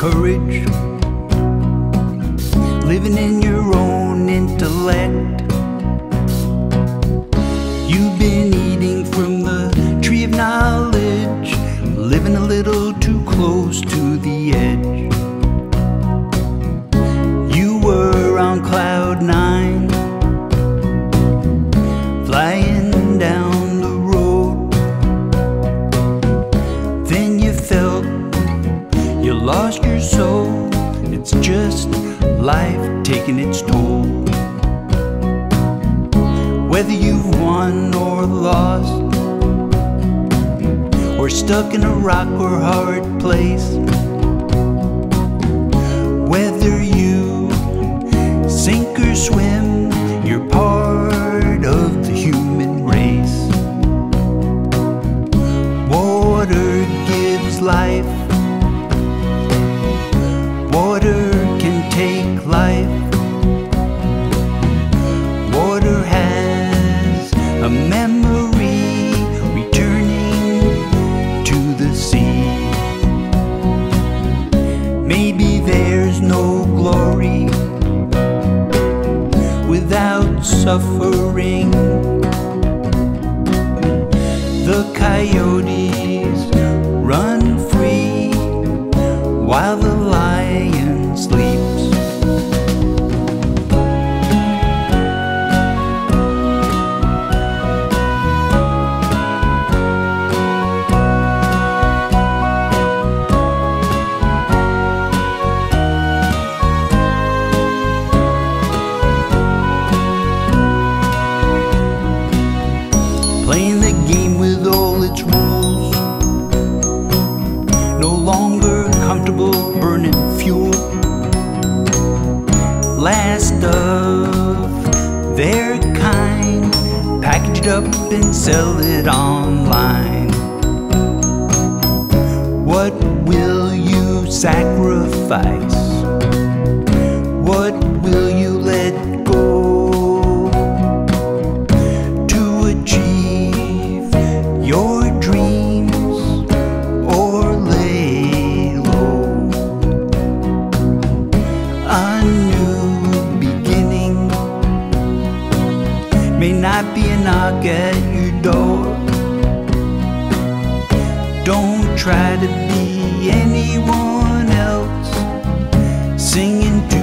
courage, living in your own intellect. You've been eating from the tree of knowledge, living a little too close to the edge. Lost your soul. It's just life taking its toll. Whether you've won or lost, or stuck in a rock or hard place, whether glory without suffering. The coyotes Playing the game with all its rules. No longer comfortable burning fuel. Last of their kind, packaged up and sell it online. What will you sacrifice? What Not be a knock at your door. Don't try to be anyone else singing to